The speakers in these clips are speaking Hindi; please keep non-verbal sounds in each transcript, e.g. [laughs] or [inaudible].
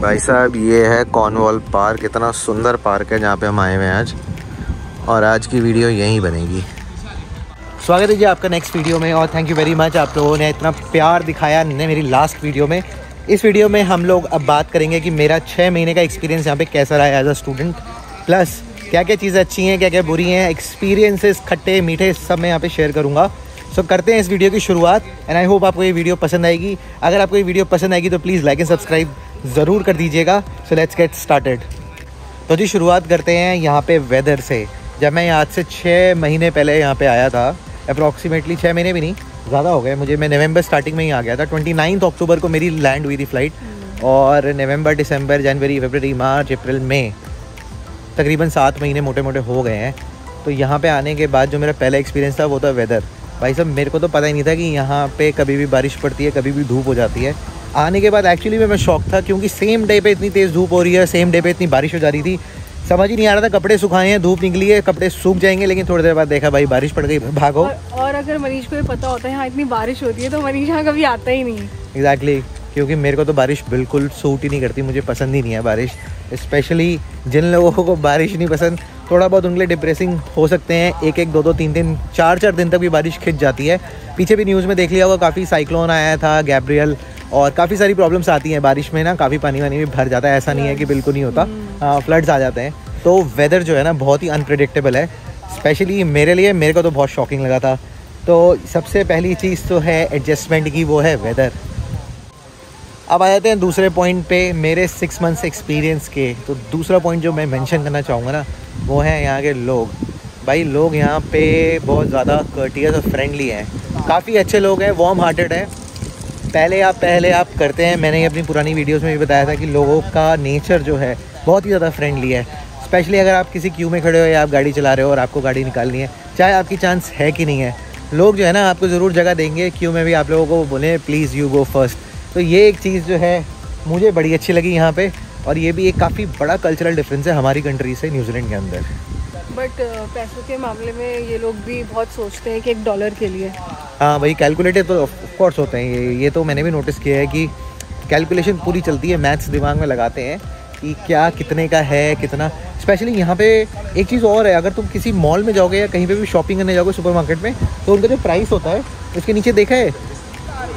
भाई साहब, ये है कॉर्नवॉल पार्क इतना सुंदर पार्क है जहाँ पे हम आए हुए हैं आज। और आज की वीडियो यहीं बनेगी। स्वागत है जी आपका नेक्स्ट वीडियो में, और थैंक यू वेरी मच आप लोगों ने इतना प्यार दिखाया ने मेरी लास्ट वीडियो में। इस वीडियो में हम लोग अब बात करेंगे कि मेरा छः महीने का एक्सपीरियंस यहाँ पे कैसा रहा है एज अ स्टूडेंट प्लस क्या क्या चीज़ें अच्छी हैं क्या क्या बुरी हैं एक्सपीरियंसेस खट्टे मीठे सब मैं यहाँ पे शेयर करूँगा। सो so, करते हैं इस वीडियो की शुरुआत एंड आई होप आपको ये वीडियो पसंद आएगी। अगर आपको ये वीडियो पसंद आएगी तो प्लीज़ लाइक एंड सब्सक्राइब ज़रूर कर दीजिएगा। सो लेट्स गेट स्टार्टेड तो जी शुरुआत करते हैं यहाँ पे वेदर से। जब मैं आज से छः महीने पहले यहाँ पे आया था अप्रॉक्सीमेटली छः महीने भी नहीं ज़्यादा हो गए। मुझे मैं नवंबर स्टार्टिंग में ही आ गया था। ट्वेंटी नाइन्थ अक्टूबर को मेरी लैंड हुई थी फ़्लाइट और नवंबर दिसंबर जनवरी फरवरी मार्च अप्रैल मई तकरीबन सात महीने मोटे मोटे हो गए हैं। तो यहाँ पे आने के बाद जो मेरा पहला एक्सपीरियंस था वो था वेदर भाई साहब मेरे को तो पता ही नहीं था कि यहाँ पे कभी भी बारिश पड़ती है कभी भी धूप हो जाती है। आने के बाद एक्चुअली में मैं शौक था क्योंकि सेम डे पे इतनी तेज़ धूप हो रही है सेम डे पे इतनी बारिश हो जा रही थी। समझ ही नहीं आ रहा था कपड़े सुखाए हैं धूप निकली है कपड़े सूख जाएँगे लेकिन थोड़ी देर बाद देखा भाई बारिश पड़ गई भागो। और, और अगर मनीष को ये पता होता है यहाँ इतनी बारिश होती है तो मनीष यहाँ कभी आता ही नहीं। एग्जैक्टली exactly, क्योंकि मेरे को तो बारिश बिल्कुल सूट ही नहीं करती मुझे पसंद ही नहीं है बारिश। स्पेशली जिन लोगों को बारिश नहीं पसंद थोड़ा बहुत उनके लिए डिप्रेसिंग हो सकते हैं। एक एक दो दो तीन दिन चार चार दिन तक भी बारिश खिंच जाती है। पीछे भी न्यूज़ में देख लिया होगा काफ़ी साइक्लोन आया था गैब्रियल और काफ़ी सारी प्रॉब्लम्स आती हैं बारिश में ना। काफ़ी पानी वानी भी भर जाता है। ऐसा नहीं है कि बिल्कुल नहीं होता। फ्लड्स आ जाते हैं। तो वेदर जो है ना बहुत ही अनप्रडिक्टेबल है। स्पेशली मेरे लिए मेरे को तो बहुत शॉकिंग लगा था। तो सबसे पहली चीज़ तो है एडजस्टमेंट की वो है वेदर अब आ जाते हैं दूसरे पॉइंट पे, मेरे सिक्स मंथ्स एक्सपीरियंस के। तो दूसरा पॉइंट जो मैं मेंशन करना चाहूँगा ना, वो है यहाँ के लोग। भाई, लोग यहाँ पे बहुत ज़्यादा कर्टियस और फ्रेंडली हैं। काफ़ी अच्छे लोग हैं वार्म हार्टेड हैं। पहले आप पहले आप करते हैं। मैंने अपनी पुरानी वीडियोस में भी बताया था कि लोगों का नेचर जो है, बहुत ही ज़्यादा फ्रेंडली है। स्पेशली अगर आप किसी क्यू में खड़े हो या आप गाड़ी चला रहे हो और आपको गाड़ी निकालनी है, चाहे आपकी चांस है कि नहीं है, लोग जो है ना, आपको ज़रूर जगह देंगे। क्यू में भी आप लोगों को बोले प्लीज़ यू गो फ़र्स्ट तो ये एक चीज़ जो है मुझे बड़ी अच्छी लगी यहाँ पे और ये भी एक काफ़ी बड़ा कल्चरल डिफरेंस है हमारी कंट्री से न्यूजीलैंड के अंदर। बट पैसों के मामले में ये लोग भी बहुत सोचते हैं कि एक डॉलर के लिए। हाँ भाई कैलकुलेटेड तो ऑफकोर्स होते हैं। ये ये तो मैंने भी नोटिस किया है कि कैलकुलेशन पूरी चलती है मैथ्स दिमाग में लगाते हैं कि क्या कितने का है कितना। स्पेशली यहाँ पे एक चीज़ और है अगर तुम किसी मॉल में जाओगे या कहीं पे भी शॉपिंग करने जाओगे सुपरमार्केट में तो उनका जो प्राइस होता है उसके नीचे देखा है?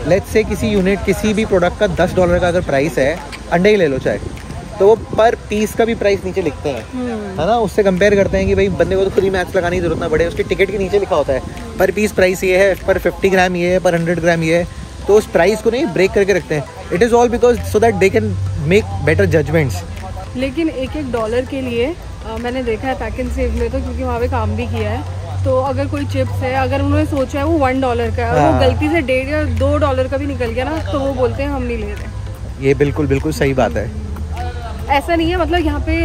लेट्स से किसी यूनिट किसी भी प्रोडक्ट का दस डॉलर का अगर प्राइस है अंडे ही ले लो चाहे तो वो पर पीस का भी प्राइस नीचे लिखते हैं। हम्म। है ना? उससे कंपेयर करते हैं कि भाई बंदे को तो खुद ही मैथ्स लगाने की ज़रूरत ना पड़े उसके टिकट के नीचे लिखा होता है। पर पीस प्राइस ये है पर फिफ्टी ग्राम ये है पर हंड्रेड ग्राम ये है। तो उस प्राइस को नहीं ब्रेक करके रखते हैं। It is all because so that they can make better judgements लेकिन एक एक डॉलर के लिए आ, मैंने देखा है पैक एंड सेव में तो क्योंकि वहाँ पे काम भी किया है। तो अगर कोई चिप्स है अगर उन्होंने सोचा है वो वन डॉलर का है और वो हाँ। गलती से डेढ़ या दो डॉलर का भी निकल गया ना तो वो बोलते हैं हम नहीं ले रहे. ये बिल्कुल बिल्कुल सही बात है। ऐसा नहीं है मतलब यहाँ पे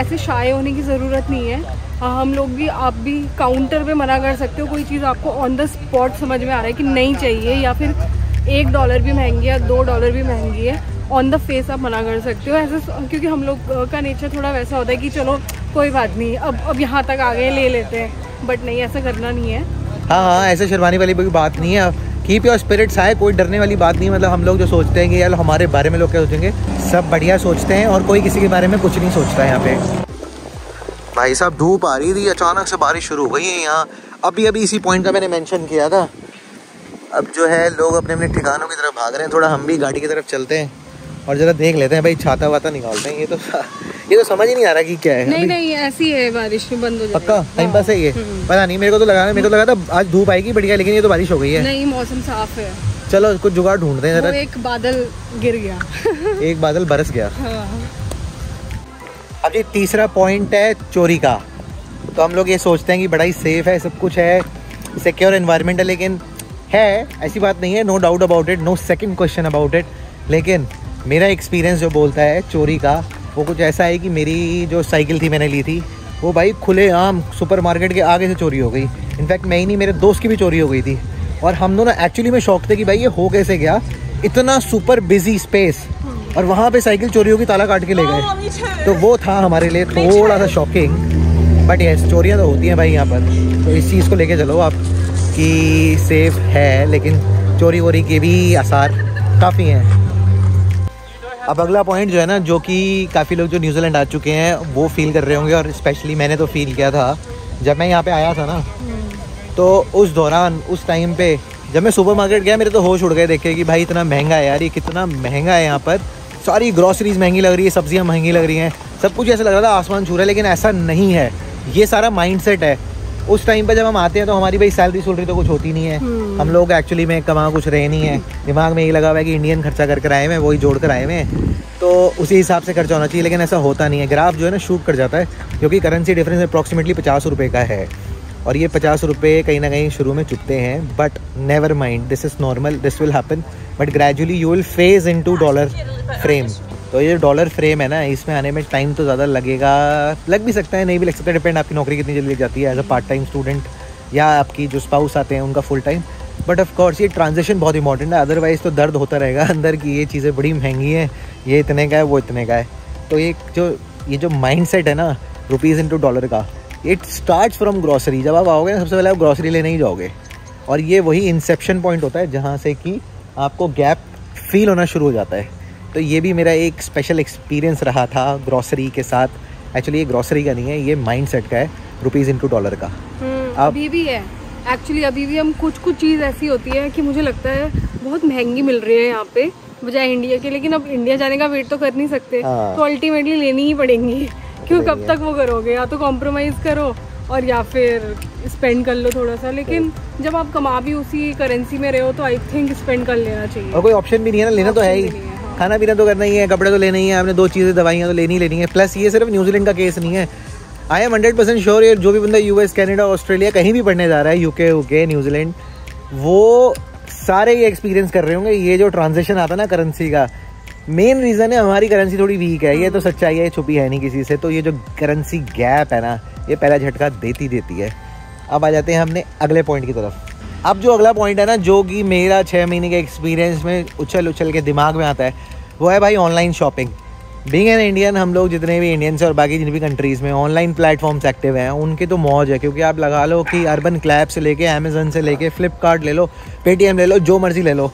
ऐसे शाये होने की ज़रूरत नहीं है। हाँ, हम लोग भी आप भी काउंटर पे मना कर सकते हो कोई चीज़ आपको ऑन द स्पॉट समझ में आ रहा है कि नहीं चाहिए या फिर एक डॉलर भी महँगी है दो डॉलर भी महँगी है ऑन द फेस आप मना कर सकते हो। ऐसे क्योंकि हम लोग का नेचर थोड़ा वैसा होता है कि चलो कोई बात नहीं अब अब यहाँ तक आ गए ले लेते हैं। बट नहीं, ऐसा करना नहीं है। हाँ हाँ ऐसे शर्माने वाली कोई बात नहीं है। कीप योर स्पिरिट्स हाई कोई डरने वाली बात नहीं मतलब हम लोग जो सोचते हैं कि यार हमारे बारे में लोग क्या सोचेंगे, सब बढ़िया सोचते हैं और कोई किसी के बारे में कुछ नहीं सोचता है यहाँ पे। भाई साहब, धूप आ रही थी, अचानक से बारिश शुरू हो गई है यहाँ। अभी अभी इसी पॉइंट का मैंने मेंशन किया था। अब जो है, लोग अपने अपने ठिकानों की तरफ़ भाग रहे हैं, थोड़ा हम भी गाड़ी की तरफ़ चलते हैं और जरा देख लेते हैं, भाई छाता वाता निकालते हैं, ये तो ये तो समझ ही नहीं आ रहा कि क्या है। नहीं नहीं ऐसी है बारिश में बंद हो पक्का? टाइम पास है ये? हम्म। पता नहीं मेरे को तो लगा मेरे को लगा था आज धूप आएगी बढ़िया लेकिन ये तो बारिश हो गई है। नहीं मौसम साफ़ है। चलो कुछ जुगाड़ ढूंढते हैं जरा। एक बादल गिर गया। [laughs] एक बादल बरस गया। हाँ। अब ये तीसरा पॉइंट है चोरी का। तो हम लोग ये सोचते हैं कि बड़ा ही सेफ़ है सब कुछ है सिक्योर एनवायरनमेंट है लेकिन है ऐसी बात नहीं है no doubt about it no second question about it लेकिन मेरा एक्सपीरियंस जो बोलता है चोरी का वो कुछ ऐसा है कि मेरी जो साइकिल थी मैंने ली थी वो भाई खुले आम सुपर मार्केट के आगे से चोरी हो गई। इनफैक्ट मैं ही नहीं मेरे दोस्त की भी चोरी हो गई थी। और हम दोनों एक्चुअली में शौक थे कि भाई ये हो कैसे गया? इतना सुपर बिज़ी स्पेस और वहाँ पे साइकिल चोरी होगी ताला काट के ले गए। तो वो था हमारे लिए थोड़ा सा शॉकिंग बट यस चोरियाँ तो होती हैं भाई यहाँ पर। तो इस चीज़ को लेके चलो आप कि सेफ़ है लेकिन चोरी वोरी के भी आसार काफ़ी हैं। अब अगला पॉइंट जो है ना, जो कि काफ़ी लोग जो न्यूजीलैंड आ चुके हैं, वो फील कर रहे होंगे और स्पेशली मैंने तो फील किया था। जब मैं यहाँ पे आया था ना तो उस दौरान, उस टाइम पे जब मैं सुपर मार्केट गया, मेरे तो होश उड़ गए देखे कि भाई इतना महँगा है यार, ये कितना महँगा है यहाँ पर। सारी ग्रॉसरीज महँगी लग रही है, सब्ज़ियाँ महँगी लग रही हैं, सब कुछ ऐसा लग रहा था, आसमान छू रहा है, लेकिन ऐसा नहीं है। ये सारा माइंड है। उस टाइम पर जब हम आते हैं तो हमारी भाई सैलरी सुलरी तो कुछ होती नहीं है। हम्म। हम लोग एक्चुअली में कमा कुछ रहे नहीं है। दिमाग में ये लगा हुआ है कि इंडियन खर्चा कर कर आए हुए हैं वही जोड़ कर आए हुए हैं। तो उसी हिसाब से खर्चा होना चाहिए लेकिन ऐसा होता नहीं है। ग्राफ जो है ना शूट कर जाता है क्योंकि करेंसी डिफरेंस अप्रॉक्सीमेटली पचास रुपये का है। और ये पचास रुपये कहीं ना कहीं शुरू में चुपते हैं but never mind this is normal this will happen but gradually you will phase in to dollar frame तो ये डॉलर फ्रेम है ना, इसमें आने में टाइम तो ज़्यादा लगेगा। लग भी सकता है, नहीं भी लग सकता डिपेंड आपकी नौकरी कितनी जल्दी जाती है as a part time student या आपकी जो स्पाउस आते हैं, उनका full time but of course ये ट्रांजेक्शन बहुत इंपॉर्टेंट है। अदरवाइज़ तो दर्द होता रहेगा [laughs] अंदर की, ये चीज़ें बड़ी महँगी हैं, ये इतने का है, वो इतने का है। तो ये जो ये जो माइंड सेट है ना रुपीज़ इंटू डॉलर का इट स्टार्ट फ्रॉम ग्रॉसरी जब आप आओगे सबसे पहले आप ग्रॉसरी लेने ही जाओगे। और ये वही इंसेप्शन पॉइंट होता है, जहाँ से कि आपको गैप फील होना शुरू हो जाता है। तो ये भी मेरा एक स्पेशल एक्सपीरियंस रहा था ग्रॉसरी के साथ। एक्चुअली ये ग्रॉसरी का नहीं है ये माइंड सेट का है रुपीज़ इंटू डॉलर का। हम्म, आप- अभी भी है। एक्चुअली अभी भी हम कुछ कुछ चीज़ ऐसी होती है कि मुझे लगता है बहुत महँगी मिल रही है यहाँ पे बजाय इंडिया के लेकिन अब इंडिया जाने का वेट तो कर नहीं सकते। हाँ। तो अल्टीमेटली लेनी ही पड़ेंगी। क्यों कब तक वो करोगे? या तो कॉम्प्रोमाइज़ करो और या फिर स्पेंड कर लो थोड़ा सा। लेकिन जब आप कमा भी उसी करेंसी में रहे हो तो आई थिंक स्पेंड कर लेना चाहिए। और कोई ऑप्शन भी नहीं है ना लेना तो है, हाँ। खाना पीना तो करना ही है, कपड़े तो लेने ही है, आपने दो चीज़ें, दवाइयाँ तो लेनी ही लेनी है। प्लस ये सिर्फ़ न्यूजीलैंड का केस नहीं है। I am hundred percent sure ये जो भी बंदा यूएस कनाडा ऑस्ट्रेलिया कहीं भी पढ़ने जा रहा है यूके यूके न्यूजीलैंड वो सारे ये एक्सपीरियंस कर रहे होंगे। ये जो ट्रांजेक्शन आता है ना करेंसी का मेन रीज़न है हमारी करेंसी थोड़ी वीक है। ये तो सच्चाई है छुपी है नहीं किसी से। तो ये जो करेंसी गैप है ना, ये पहला झटका देती देती है। अब आ जाते हैं हमने अगले पॉइंट की तरफ़। अब जो अगला पॉइंट है ना जो कि मेरा छः महीने के एक्सपीरियंस में उछल उछल के दिमाग में आता है वो है भाई online shopping being an Indian हम लोग जितने भी इंडियंस और बाकी जितनी भी कंट्रीज़ में ऑनलाइन प्लेटफॉर्म्स एक्टिव हैं उनके तो मौज है क्योंकि आप लगा लो कि अर्बन क्लैब से लेके अमेजन से लेके फ्लिपकार्ट ले लो पेटीएम ले लो जो मर्ज़ी ले लो.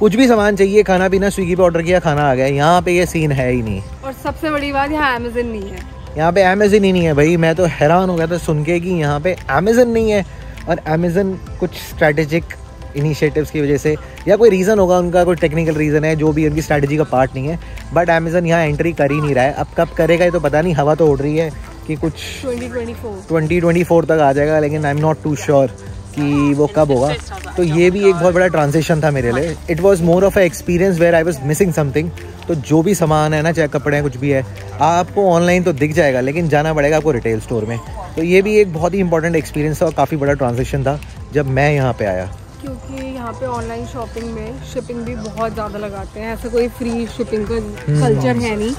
कुछ भी सामान चाहिए खाना पीना स्विगी पे ऑर्डर किया खाना आ गया. यहाँ पे ये सीन है ही नहीं. और सबसे बड़ी बात यहाँ अमेजन नहीं है. यहाँ पे अमेजन ही नहीं है भाई. मैं तो हैरान हो गया था सुन के कि यहाँ पे अमेजन नहीं है. और अमेजन कुछ स्ट्रैटेजिक इनिशिएटिव्स की वजह से या कोई रीज़न होगा उनका कोई टेक्निकल रीज़न है जो भी उनकी स्ट्रैटेजी का पार्ट नहीं है बट अमेजन यहाँ एंट्री कर ही नहीं रहा है। अब कब करेगा ये तो पता नहीं हवा तो उड़ रही है कि कुछ ट्वेंटी ट्वेंटी फोर। तक आ जाएगा लेकिन I am not too sure कि वो कब होगा। तो ये भी एक बहुत बड़ा ट्रांजेक्शन था मेरे लिए। It was more of a experience where I was missing something तो जो भी सामान है ना, चाहे कपड़े हैं, कुछ भी है, आपको ऑनलाइन तो दिख जाएगा, लेकिन जाना पड़ेगा आपको रिटेल स्टोर में। तो ये भी एक बहुत ही इंपॉर्टेंट एक्सपीरियंस था और काफ़ी बड़ा ट्रांजेक्शन था जब मैं यहाँ पर आया। क्योंकि यहाँ पे ऑनलाइन शॉपिंग में शिपिंग भी बहुत ज़्यादा लगाते हैं। ऐसा कोई फ्री शिपिंग का कल्चर है नहीं।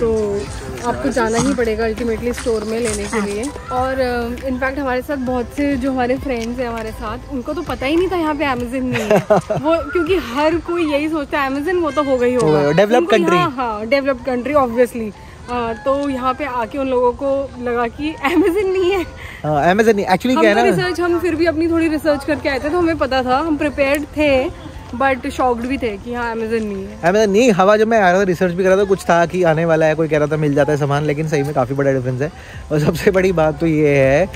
तो आपको जाना ही पड़ेगा अल्टीमेटली स्टोर में लेने के लिए। और इनफैक्ट हमारे साथ बहुत से जो हमारे फ्रेंड्स हैं हमारे साथ उनको तो पता ही नहीं था यहाँ पे अमेजन नहीं है। [laughs] वो क्योंकि हर कोई यही सोचता है अमेजन वो तो हो गई होगा। country। यहाँ- हाँ डेवलप्ड कंट्री ऑब्वियसली तो यहाँ पे आके उन लोगों को लगा कि अमेजन नहीं है। अमेजन एक्चुअली हम क्या है ना? रिसर्च हम फिर भी अपनी थोड़ी रिसर्च करके आए थे तो हमें पता था हम प्रिपेयर्ड थे बट शॉक्ड भी थे कि हाँ अमेजन नहीं है। अमेजन नहीं हवा जब मैं आ रहा था रिसर्च भी कर रहा था कुछ था कि आने वाला है कोई कह रहा था मिल जाता है सामान लेकिन सही में काफ़ी बड़ा डिफरेंस है। और सबसे बड़ी बात तो ये है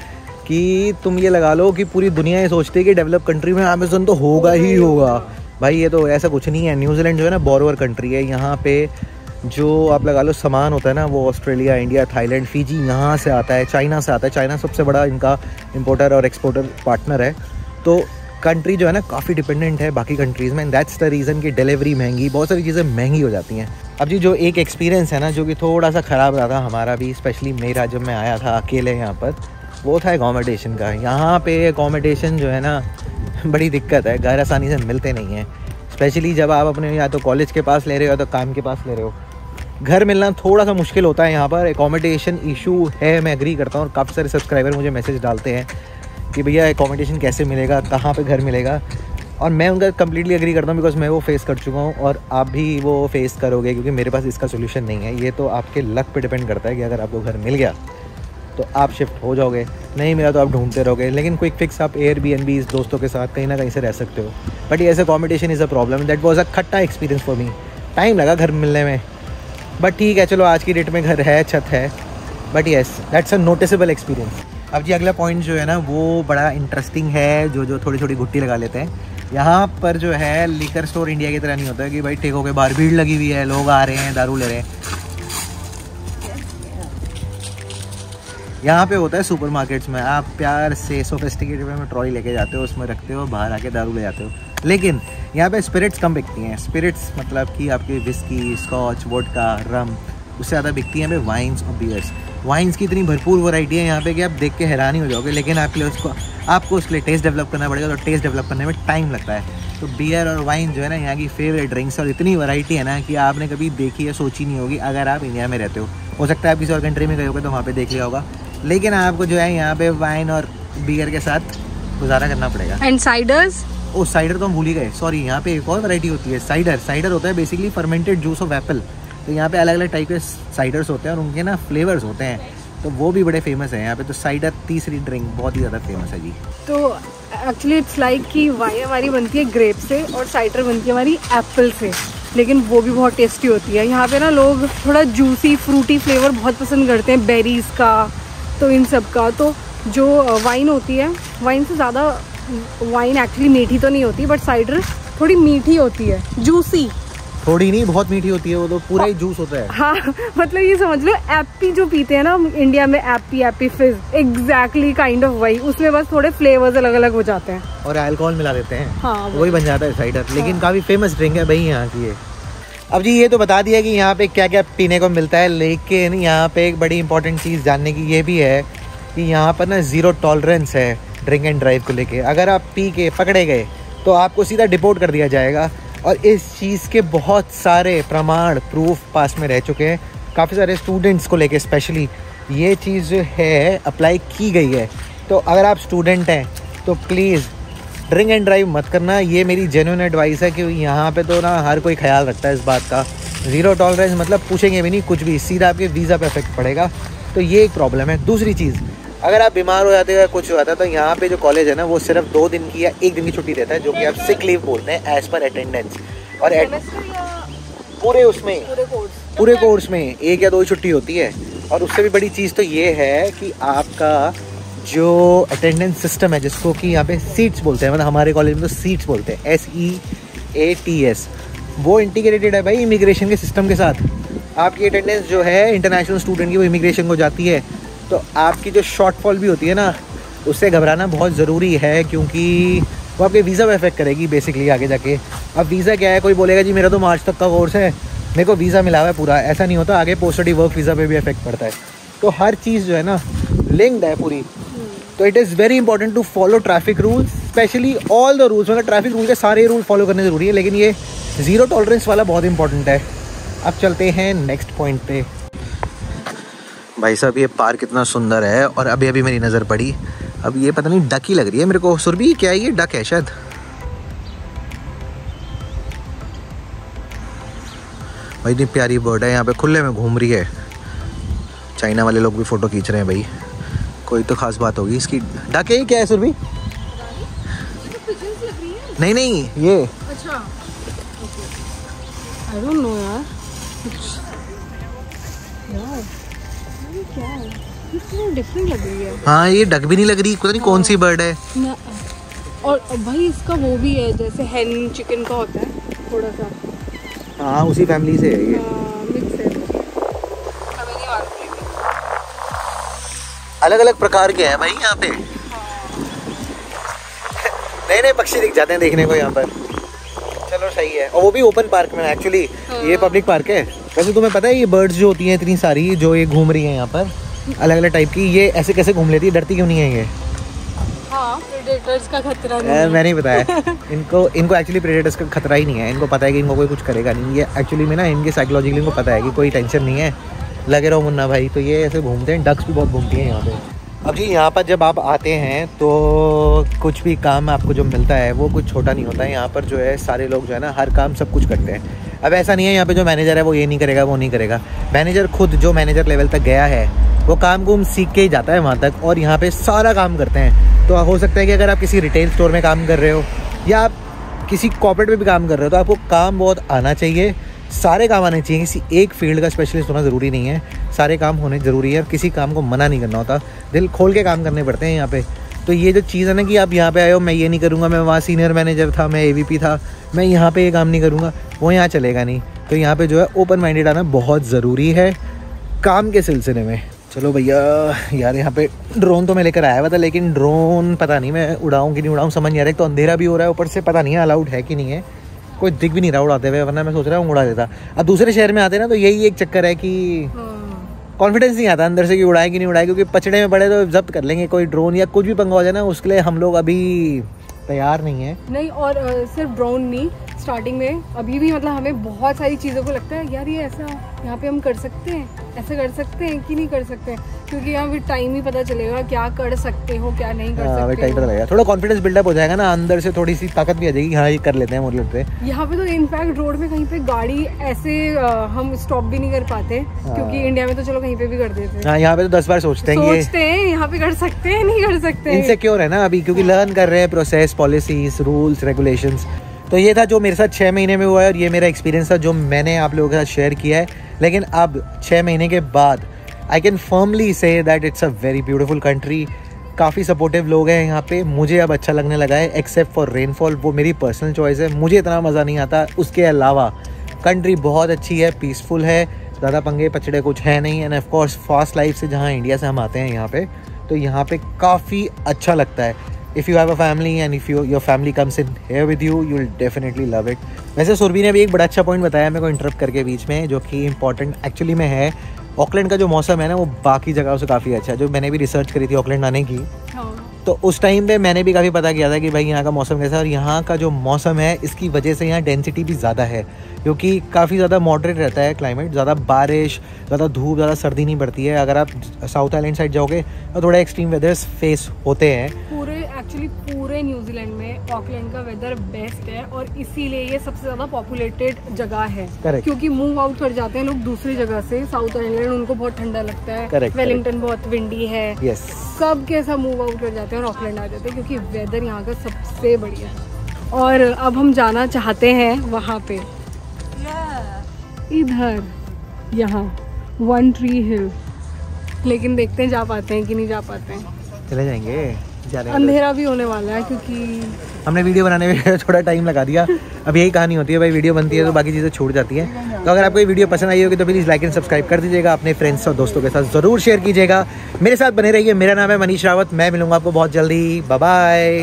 कि तुम ये लगा लो कि पूरी दुनिया ये सोचती है कि डेवलप कंट्री में अमेजन तो होगा ही होगा भाई ये तो ऐसा कुछ नहीं है। न्यूजीलैंड जो है ना बोरवर कंट्री है। यहाँ पे जो आप लगा लो सामान होता है ना, वो ऑस्ट्रेलिया, इंडिया, थाईलैंड, फीजी यहाँ से आता है, चाइना से आता है। चाइना सबसे बड़ा इनका इम्पोर्टर और एक्सपोर्टर पार्टनर है। तो कंट्री जो है ना, काफ़ी डिपेंडेंट है बाकी कंट्रीज़ में दैट्स द रीज़न कि डिलीवरी महँगी, बहुत सारी चीज़ें महँगी हो जाती हैं। अब जी, जो एक एक्सपीरियंस है ना, जो कि थोड़ा सा ख़राब रहा था हमारा भी स्पेशली मेरा जब मैं आया था अकेले यहाँ पर, वो था एकोमोडेशन का। यहाँ पे एकोमोडेशन जो है ना, [laughs] बड़ी दिक्कत है, घर आसानी से मिलते नहीं हैं। स्पेशली जब आप अपने या तो कॉलेज के पास ले रहे हो या तो काम के पास ले रहे हो। घर मिलना थोड़ा सा मुश्किल होता है यहाँ पर। एकोमोडेशन इशू है, मैं एग्री करता हूँ और काफ़ी सारे सब्सक्राइबर मुझे मैसेज डालते हैं कि भैया एकोमोडेशन कैसे मिलेगा, कहाँ पे घर मिलेगा? और मैं उनका कम्प्लीटली एग्री करता हूँ बिकॉज़ मैं वो फेस कर चुका हूँ और आप भी वो फेस करोगे क्योंकि मेरे पास इसका सोल्यूशन नहीं है। ये तो आपके लक पे डिपेंड करता है कि अगर आपको घर मिल गया तो आप शिफ्ट हो जाओगे। नहीं मिला तो आप ढूंढते रहोगे। लेकिन क्विक फिक्स आप एयर बी एन बीज दोस्तों के साथ कहीं ना कहीं से रह सकते हो। बट ये ऐसे competition is a problem that was a खट्टा एक्सपीरियंस फॉर मी टाइम लगा घर मिलने में। बट ठीक है, चलो आज की डेट में घर है, छत है। But yes that's a noticeable experience अब जी अगला पॉइंट जो है ना, वो बड़ा इंटरेस्टिंग है, जो जो थोड़ी थोड़ी घुट्टी लगा लेते हैं। यहाँ पर जो है लिकर स्टोर इंडिया की तरह नहीं होता है कि भाई टेको के बाहर भीड़ लगी हुई है, लोग आ रहे हैं, दारू ले रहे हैं। यहाँ पे होता है सुपर मार्केट्स में। आप प्यार से सोफेस्टिकेटेड में ट्रॉली लेके जाते हो, उसमें रखते हो, बाहर आके दारू ले जाते हो। लेकिन यहाँ पे स्पिरिट्स कम बिकती हैं। स्पिरिट्स मतलब कि आपके विस्की स्कॉच वोडका रम उससे ज़्यादा बिकती हैं हमें वाइन्स और बियर्स वाइन्स की इतनी भरपूर वैरायटी है यहाँ पे कि आप देख के हैरानी हो जाओगे, लेकिन आपके लिए उसको, आपको उसके लिए टेस्ट डेवलप करना पड़ेगा तो टेस्ट डेवलप करने में टाइम लगता है। तो बियर और वाइन जो है ना, यहाँ की फेवरेट ड्रिंक्स और इतनी वैरायटी है ना कि आपने कभी देखी है सोची नहीं होगी, अगर आप इंडिया में रहते हो। हो सकता है आप किसी और कंट्री में गए होगे तो वहाँ पर देख लिया होगा। लेकिन आपको जो है यहाँ पे वाइन और बियर के साथ गुजारा करना पड़ेगा। एंड साइडर्स ओ साइडर तो हम भूल ही गए। सॉरी यहाँ पे एक और वैरायटी होती है साइडर साइडर होता है basically fermented juice of apple तो यहाँ पे अलग अलग टाइप के साइडर्स होते हैं और उनके ना फ्लेवर्स होते हैं। तो वो भी बड़े फ़ेमस हैं यहाँ पे। तो साइडर तीसरी ड्रिंक बहुत ही ज़्यादा फ़ेमस है जी। तो एक्चुअली इट्स लाइक कि वाइन हमारी बनती है ग्रेप से और साइडर बनती है हमारी एप्पल से। लेकिन वो भी बहुत टेस्टी होती है। यहाँ पे ना लोग थोड़ा जूसी फ्रूटी फ्लेवर बहुत पसंद करते हैं। बेरीज का तो इन सब का। तो जो वाइन होती है वाइन से ज़्यादा वाइन एक्चुअली मीठी तो नहीं होती बट साइडर थोड़ी मीठी होती है जूसी थोड़ी नहीं बहुत मीठी होती है वो तो पूरा ही जूस होता है। हाँ मतलब ये समझ लो एप्पी जो पीते हैं ना इंडिया में एप्पी एप्पी फिज एग्जैक्टली काइंड ऑफ़ वही उसमें बस थोड़े फ्लेवर्स अलग अलग हो जाते हैं। और अल्कोहल मिला देते हैं। हाँ वही। बन जाता है साइडर हाँ। लेकिन काफ़ी फ़ेमस ड्रिंक है भाई यहाँ की ये। अब जी ये तो बता दिया कि यहाँ पे क्या क्या पीने को मिलता है लेकिन यहाँ पे एक बड़ी इंपॉर्टेंट चीज़ जानने की ये भी है कि यहाँ पर ना ज़ीरो टॉलरेंस है। ड्रिंक एंड ड्राइव को लेके। अगर आप पी के पकड़े गए तो आपको सीधा डिपोर्ट कर दिया जाएगा। और इस चीज़ के बहुत सारे प्रमाण प्रूफ पास में रह चुके हैं। काफ़ी सारे स्टूडेंट्स को लेके स्पेशली ये चीज़ है अप्लाई की गई है। तो अगर आप स्टूडेंट हैं तो प्लीज़ ड्रिंक एंड ड्राइव मत करना। ये मेरी जेन्यून एडवाइस है कि यहाँ पे तो ना हर कोई ख्याल रखता है इस बात का। ज़ीरो टॉलरेंस मतलब पूछेंगे भी नहीं, कुछ भी। सीधा आपके वीज़ा पे इफ़ेक्ट पड़ेगा। तो ये एक प्रॉब्लम है। दूसरी चीज़ अगर आप बीमार हो जाते हो कुछ हो जाता है तो यहाँ पे जो कॉलेज है ना वो सिर्फ़ दो दिन की या एक दिन की छुट्टी देता है जो कि आप सिक लीव बोलते हैं एज पर अटेंडेंस और पूरे उसमें पूरे कोर्स में एक या दो ही छुट्टी होती है। और उससे भी बड़ी चीज़ तो ये है कि आपका जो अटेंडेंस सिस्टम है जिसको कि यहाँ पे सीट्स बोलते हैं मतलब हमारे कॉलेज में तो सीट्स बोलते हैं S E A T S वो इंटीग्रेटेड है भाई इमिग्रेशन के सिस्टम के साथ। आपकी अटेंडेंस जो है इंटरनेशनल स्टूडेंट की वो इमिग्रेशन को जाती है। तो आपकी जो शॉर्टफॉल भी होती है ना, उससे घबराना बहुत ज़रूरी है क्योंकि वो आपके वीज़ा में इफ़ेक्ट करेगी बेसिकली आगे जाके। अब वीज़ा क्या है? कोई बोलेगा, जी, मेरा तो मार्च तक का कोर्स है। मेरे को वीज़ा मिला हुआ है पूरा। ऐसा नहीं होता, आगे पोस्ट स्टडी वर्क वीज़ा पे भी इफ़ेक्ट पड़ता है। तो हर चीज़ जो है ना लिंक्ड है पूरी। तो it is very important to follow traffic rules specially all the rules मतलब ट्रैफ़िक रूल के सारे रूल फॉलो करने ज़रूरी है, लेकिन ये ज़ीरो टॉलरेंस वाला बहुत इंपॉर्टेंट है। अब चलते हैं नेक्स्ट पॉइंट पे। भाई साहब, ये पार्क कितना सुंदर है और अभी अभी मेरी नज़र पड़ी। अब ये पता नहीं, डक ही लग रही है मेरे को। सुरभि, क्या है ये डक है शायद? भाई, इतनी प्यारी बर्ड है, यहाँ पे खुले में घूम रही है। चाइना वाले लोग भी फ़ोटो खींच रहे हैं भाई। कोई तो खास बात होगी, इसकी डक है क्या है सुरभि? नहीं नहीं, ये। अच्छा। क्या है? डिफरेंट लग रही है। हाँ ये डक भी नहीं लग रही पता नहीं कौन सी बर्ड है। और भाई इसका वो भी है जैसे हैन चिकन का होता है थोड़ा सा। हाँ उसी फैमिली से है ये। मिक्स है। अलग अलग प्रकार के हैं भाई यहाँ पे। नए नए पक्षी दिख जाते हैं देखने को यहाँ पर। चलो सही है। और वो भी ओपन पार्क में एक्चुअली ये पब्लिक पार्क है। वैसे तुम्हें पता है ये बर्ड्स जो होती हैं इतनी सारी जो ये घूम रही हैं यहाँ पर अलग अलग टाइप की ये ऐसे कैसे घूम लेती है? डरती क्यों नहीं है ये? हाँ प्रेडेटर्स का खतरा नहीं ए, है बताया। [laughs] इनको इनको एक्चुअली प्रेडेटर्स का खतरा ही नहीं है। इनको पता है कि इनको कोई कुछ करेगा नहीं। ये एक्चुअली में ना इनके साइकोलॉजिकली इनको पता है कि कोई टेंशन नहीं है। लगे रहो मुन्ना भाई तो ये ऐसे घूमते हैं। डक्स भी बहुत घूमती हैं यहाँ पे। अब जी यहाँ पर जब आप आते हैं तो कुछ भी काम आपको जो मिलता है वो कुछ छोटा नहीं होता है। यहाँ पर जो है सारे लोग जो है ना हर काम सब कुछ करते हैं। अब ऐसा नहीं है, यहाँ पे जो मैनेजर है वो ये नहीं करेगा, वो नहीं करेगा। मैनेजर खुद जो मैनेजर लेवल तक गया है, वो काम कुम सीख के ही जाता है वहाँ तक और यहाँ पे सारा काम करते हैं। तो हो सकता है कि अगर आप किसी रिटेल स्टोर में काम कर रहे हो या आप किसी कॉर्पोरेट में भी काम कर रहे हो तो आपको काम बहुत आना चाहिए। सारे काम आने चाहिए, किसी एक फ़ील्ड का स्पेशलिस्ट होना ज़रूरी नहीं है। सारे काम होने ज़रूरी है किसी काम को मना नहीं करना होता। दिल खोल के काम करने पड़ते हैं यहाँ पे। तो ये जो चीज़ है ना कि आप यहाँ पे आए हो, मैं ये नहीं करूँगा, मैं वहाँ सीनियर मैनेजर था, मैं एवीपी था, मैं यहाँ पे ये काम नहीं करूँगा, वो यहाँ चलेगा नहीं। तो यहाँ पे जो है ओपन माइंडेड आना बहुत ज़रूरी है काम के सिलसिले में। चलो भैया, यार यहाँ पे ड्रोन तो मैं लेकर आया हुआ था, लेकिन ड्रोन पता नहीं मैं उड़ाऊँ कि नहीं उड़ाऊँ, समझ नहीं आ रहा है तो अंधेरा भी हो रहा है, ऊपर से पता नहीं है अलाउड है कि नहीं है। कोई दिख भी नहीं रहा उड़ाते हुए, वरना मैं सोच रहा हूँ उड़ा देता। अब दूसरे शहर में आते ना तो यही एक चक्कर है कि कॉन्फिडेंस। नहीं आता अंदर से कि उड़ाएगी नहीं उड़ाए, क्योंकि पचड़े में पड़े तो जब्त कर लेंगे, कोई ड्रोन या कुछ भी पंगा हो जाए ना, उसके लिए हम लोग अभी तैयार नहीं है नहीं, और सिर्फ़ ड्रोन नहीं स्टार्टिंग में अभी भी मतलब हमें बहुत सारी चीज़ों को लगता है यार ये ऐसा यहाँ पे हम कर सकते हैं ऐसा कर सकते हैं कि नहीं कर सकते? क्योंकि यहाँ फिर टाइम ही पता चलेगा क्या कर सकते हो क्या नहीं कर हाँ, सकते टाइम पता लगेगा। थोड़ा कॉन्फिडेंस बिल्डअप हो जाएगा ना अंदर से थोड़ी सी ताकत भी आ जाएगी हाँ ये कर लेते हैं मोटर पे। यहाँ पे तो इनफैक्ट रोड में कहीं पे गाड़ी ऐसे हम स्टॉप भी नहीं कर पाते हाँ। क्योंकि इंडिया में तो चलो कहीं पे भी कर देते। हैं यहाँ पे तो दस बार सोचते हैं सोचते हैं यहाँ पे कर सकते हैं नहीं कर सकते। इनसिक्योर है ना अभी क्योंकि लर्न कर रहे हैं प्रोसेस पॉलिसीज़ रूल्स रेगुलेशन तो ये था जो मेरे साथ छः महीने में हुआ है और ये मेरा एक्सपीरियंस था जो मैंने आप लोगों के साथ शेयर किया है। लेकिन अब छः महीने के बाद I can firmly say that it's a very beautiful country काफ़ी सपोर्टिव लोग हैं यहाँ पे। मुझे अब अच्छा लगने लगा है एक्सेप्ट फॉर रेनफॉल वो मेरी पर्सनल चॉइस है। मुझे इतना मज़ा नहीं आता। उसके अलावा कंट्री बहुत अच्छी है पीसफुल है। ज़्यादा पंगे पचड़े कुछ है नहीं। एंड ऑफकोर्स फास्ट लाइफ से जहाँ इंडिया से हम आते हैं यहाँ पे तो यहाँ पे काफ़ी अच्छा लगता है। If you have a family and if you your family comes in here with you you will definitely love it वैसे सुरभि ने भी एक बड़ा अच्छा पॉइंट बताया मेरे को इंटरप्ट करके बीच में जो कि इंपॉर्टेंट एक्चुअली में है। ऑकलैंड का जो मौसम है ना वो बाकी जगहों से काफ़ी अच्छा है। जो मैंने भी रिसर्च करी थी ऑकलैंड आने की हाँ। तो उस टाइम पे मैंने भी काफ़ी पता किया था कि भाई यहाँ का मौसम कैसा है और यहाँ का जो मौसम है इसकी वजह से यहाँ डेंसिटी भी ज़्यादा है। क्योंकि काफ़ी ज़्यादा मॉडरेट रहता है क्लाइमेट ज़्यादा बारिश ज़्यादा धूप ज़्यादा सर्दी नहीं पड़ती है। अगर आप साउथ आइलैंड साइड जाओगे तो थोड़ा एक्सट्रीम वेदर्स फेस होते हैं एक्चुअली पूरे न्यूजीलैंड में ऑकलैंड का वेदर बेस्ट है और इसीलिए ये सबसे ज़्यादा पॉपुलेटेड जगह है। Correct. क्योंकि मूव आउट कर जाते हैं लोग दूसरी जगह से साउथ आइलैंड उनको बहुत ठंडा लगता है। वेलिंगटन बहुत विंडी है। Yes. सब के सब मूव आउट कर जाते हैं और ऑकलैंड आ जाते हैं क्योंकि वेदर यहाँ का सबसे बढ़िया है। और अब हम जाना चाहते हैं वहाँ पे। इधर यहाँ वन ट्री हिल लेकिन देखते हैं जा पाते हैं कि नहीं जा पाते हैं। चले जाएँगे। अंधेरा भी होने वाला है क्योंकि हमने वीडियो बनाने में [laughs] थोड़ा टाइम लगा दिया। अब यही कहानी होती है भाई वीडियो बनती है तो बाकी चीज़ें छूट जाती हैं। तो अगर आपको ये वीडियो पसंद आई होगी तो प्लीज़ लाइक एंड सब्सक्राइब कर दीजिएगा अपने फ्रेंड्स और दोस्तों के साथ ज़रूर शेयर कीजिएगा। मेरे साथ बने रहिए मेरा नाम है मनीष रावत मैं मिलूँगा आपको बहुत जल्दी। बाय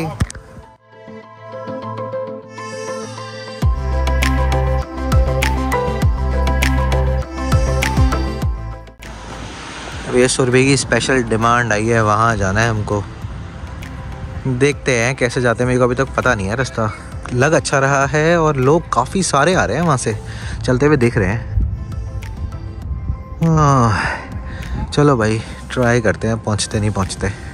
अब ये सुरभि की स्पेशल डिमांड आई है वहाँ जाना है हमको। देखते हैं कैसे जाते हैं। मेरे को अभी तक पता नहीं है, रास्ता। लग अच्छा रहा है और लोग काफ़ी सारे आ रहे हैं वहाँ से। चलते हुए देख रहे हैं। चलो भाई ट्राई करते हैं, पहुँचते नहीं पहुँचते।